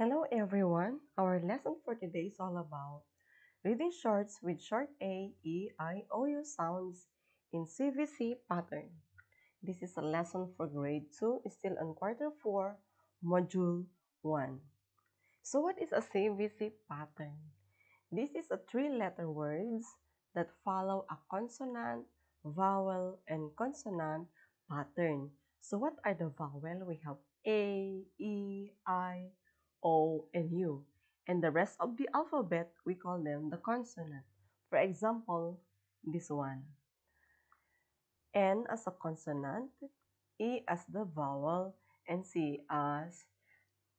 Hello everyone. Our lesson for today is all about reading shorts with short A, E, I, O, U sounds in CVC pattern. This is a lesson for grade 2, still on quarter 4, module 1. So what is a CVC pattern? This is a three-letter words that follow a consonant, vowel, and consonant pattern. So what are the vowel? We have A, E, I, O, and U. And the rest of the alphabet, we call them the consonant. For example, this one. N as a consonant, E as the vowel, and C as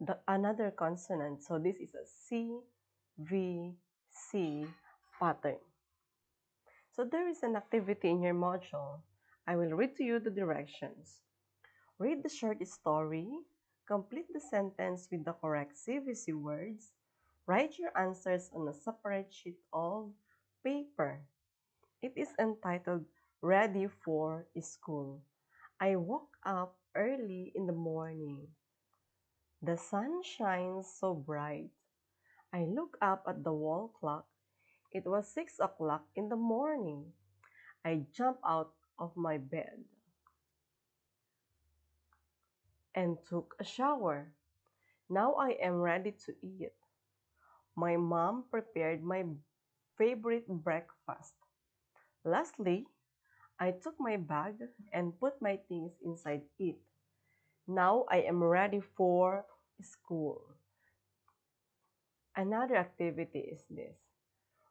the another consonant. So this is a C, V, C pattern. So there is an activity in your module. I will read to you the directions. Read the short story Complete the sentence with the correct CVC words. Write your answers on a separate sheet of paper. It is entitled Ready for School. I woke up early in the morning. The sun shines so bright. I look up at the wall clock. It was six o'clock in the morning. I jump out of my bed. And took a shower. Now I am ready to eat. My mom prepared my favorite breakfast. Lastly, I took my bag and put my things inside it. Now I am ready for school. Another activity is this.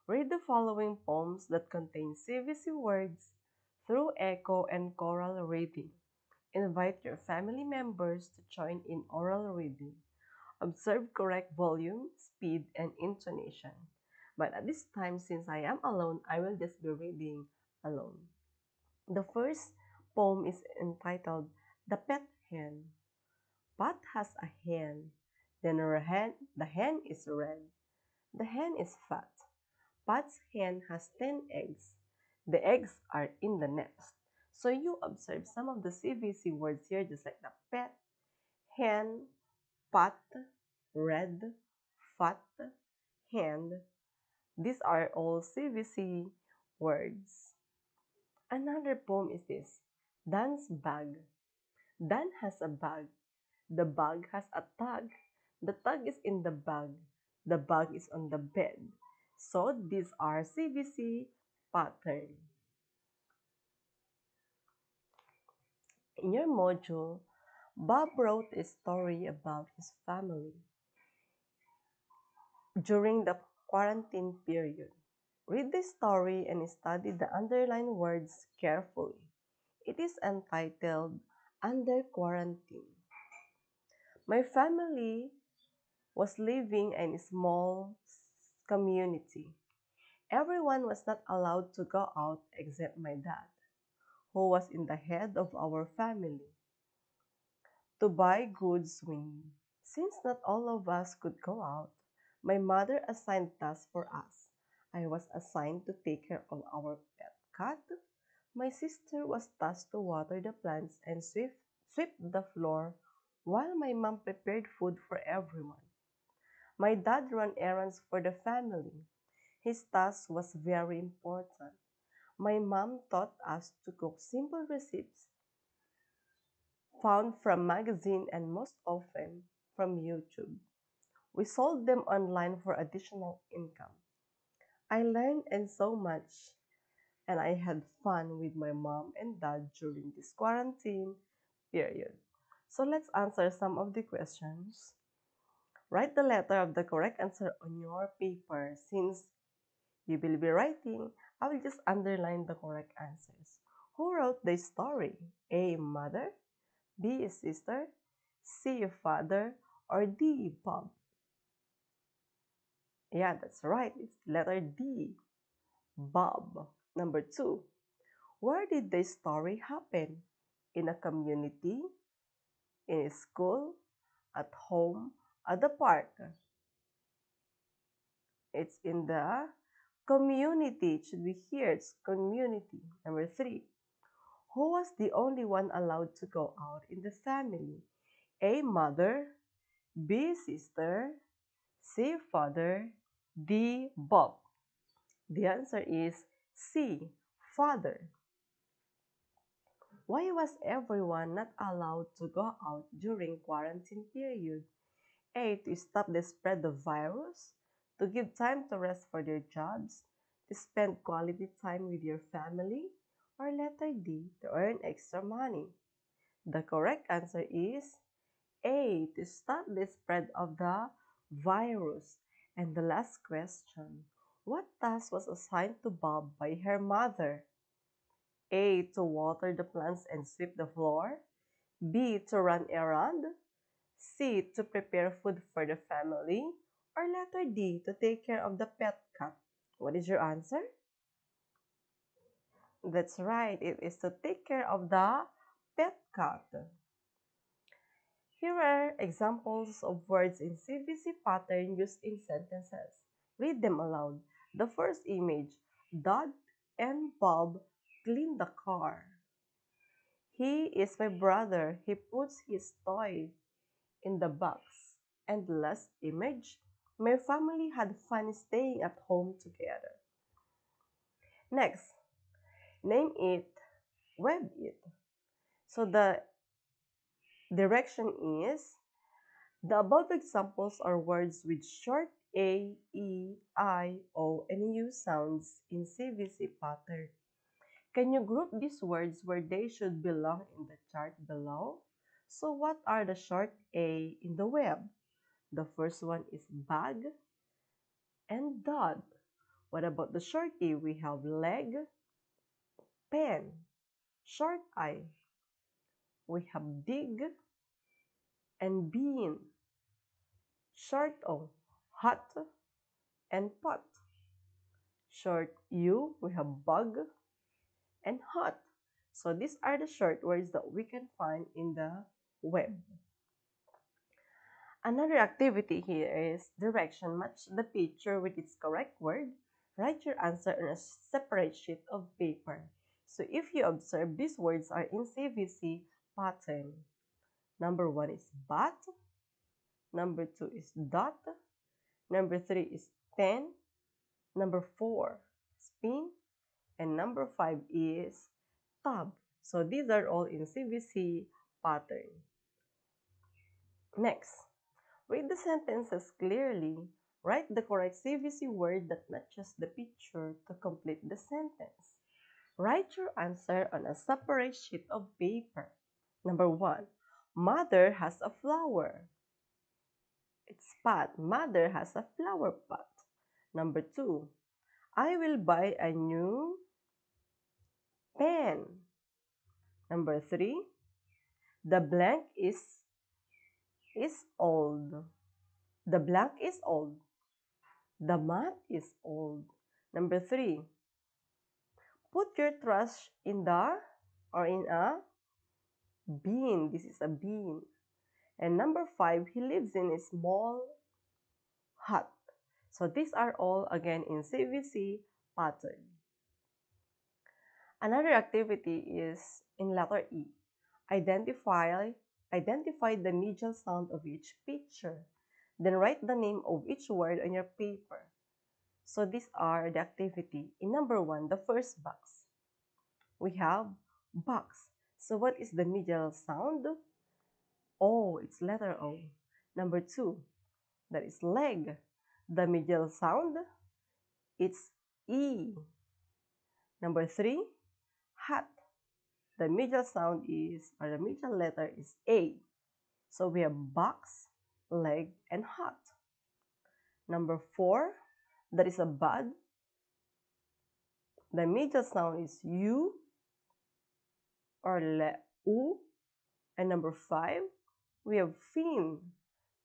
Read the following poems that contain CVC words through echo and choral reading. Invite your family members to join in oral reading. Observe correct volume, speed, and intonation. But at this time, since I am alone, I will just be reading alone. The first poem is entitled The Pet Hen. Pat has a hen. Then her hen, the hen is red. The hen is fat. Pat's hen has 10 eggs. The eggs are in the nest. So you observe some of the CVC words here, just like the pet, hen, pot, red, fat, hand. These are all CVC words. Another poem is this, Dan's bag. Dan has a bag. The bag has a tag. The tag is in the bag. The bag is on the bed. So these are CVC pattern. In your module, Bob wrote a story about his family during the quarantine period. Read the story and study the underlined words carefully. It is entitled Under Quarantine. My family was living in a small community. Everyone was not allowed to go out except my dad who was in the head of our family, to buy goods when, since not all of us could go out, my mother assigned tasks for us. I was assigned to take care of our pet cat. My sister was tasked to water the plants and sweep, sweep the floor while my mom prepared food for everyone. My dad ran errands for the family. His task was very important. My mom taught us to cook simple recipes found from magazine and most often from YouTube. We sold them online for additional income. I learned and so much and I had fun with my mom and dad during this quarantine period. So let's answer some of the questions. Write the letter of the correct answer on your paper since you will be writing I will just underline the correct answers. Who wrote the story? A. Mother, B. Sister, C. Father, or D. Bob? Yeah, that's right. It's letter D. Bob. Number two. Where did the story happen? In a community, in a school, at home, at the park. It's in the Community it should be here. It's community. Number three. Who was the only one allowed to go out in the family? A. Mother. B. Sister. C. Father. D. Bob. The answer is C. Father. Why was everyone not allowed to go out during quarantine period? A. To stop the spread of virus. To give time to rest for their jobs. To spend quality time with your family. Or letter D. To earn extra money. The correct answer is A. To stop the spread of the virus. And the last question. What task was assigned to Bob by her mother? A. To water the plants and sweep the floor. B. To run errand. C. To prepare food for the family. Or letter D. To take care of the pet cat. What is your answer? That's right. It is to take care of the pet cat. Here are examples of words in CVC pattern used in sentences. Read them aloud. The first image, Dad and Bob clean the car. He is my brother. He puts his toy in the box. And the last image, my family had fun staying at home together. Next, name it, web it. So the direction is, the above examples are words with short A, E, I, O, and U sounds in CVC pattern. Can you group these words where they should belong in the chart below? So what are the short A in the web? The first one is bag and dog. What about the short E? We have leg, pen, short I. We have dig and bean. Short O, hot and pot. Short U, we have bug and hot. So these are the short words that we can find in the web. Another activity here is direction. Match the picture with its correct word. Write your answer on a separate sheet of paper. So if you observe, these words are in CVC pattern. Number one is bat. Number two is dot. Number three is ten. Number four, spin. And number 5 is tab. So these are all in CVC pattern. Next, read the sentences clearly. Write the correct CVC word that matches the picture to complete the sentence. Write your answer on a separate sheet of paper. Number 1. Mother has a flower. It's pot. Mother has a flower pot. Number 2. I will buy a new pen. Number three, the blank is is old. The blank is old. The mat is old. Number three, put your trash in the or in a bin. This is a bin. And number five, he lives in a small hut. So these are all again in CVC pattern. Another activity is in letter E. Identify, identify the medial sound of each picture. Then write the name of each word on your paper. So these are the activity. In number one, the first box. We have box. So what is the medial sound? O, it's letter O. Number two, that is leg. The medial sound, it's E. Number three, hat. The medial sound is, or the medial letter is A. So we have box, leg, and hot. Number four, that is a bud. The medial sound is U or le, U. And number five, we have fin.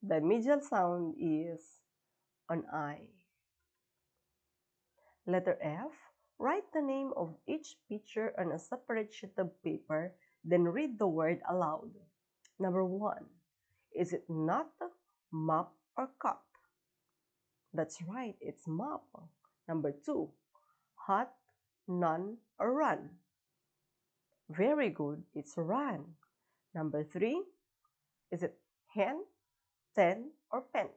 The medial sound is an I. Letter F, write the name of each picture on a separate sheet of paper, then read the word aloud. Number one, is it not map or cup? That's right, it's map. Number two, hot, none, or run? Very good, it's run. Number three, is it hen, ten, or pen?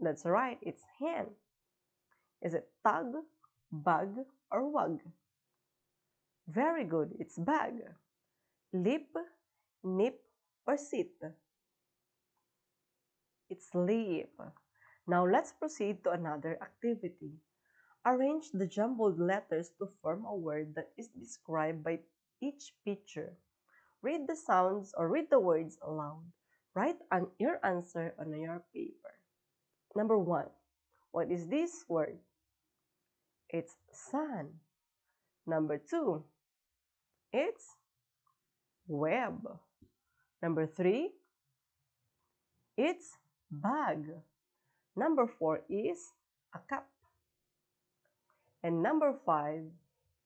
That's right, it's hen. Is it tug, bug, or wug? Very good, it's bug. Lip, nip, or sit? It's leap. Now let's proceed to another activity. Arrange the jumbled letters to form a word that is described by each picture. Read the sounds or read the words aloud. Write an, your answer on your paper. Number one, what is this word? It's sun. Number two, it's web. Number three, it's bag. Number four is a cup. And number five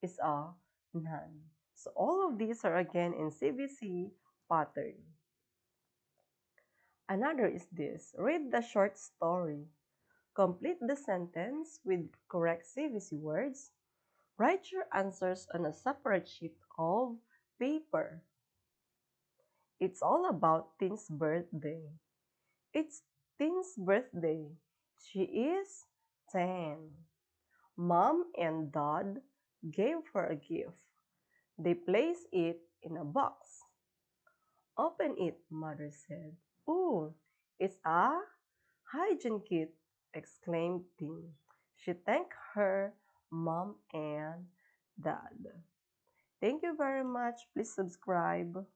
is a nun. So all of these are again in CVC pattern. Another is this. Read the short story. Complete the sentence with correct CVC words. Write your answers on a separate sheet of paper. It's all about Tin's birthday. It's Tin's birthday. She is 10. Mom and Dad gave her a gift. They placed it in a box. Open it, Mother said. Oh, it's a hygiene kit, exclaimed Tin. She thanked her mom and dad. Thank you very much. Please subscribe.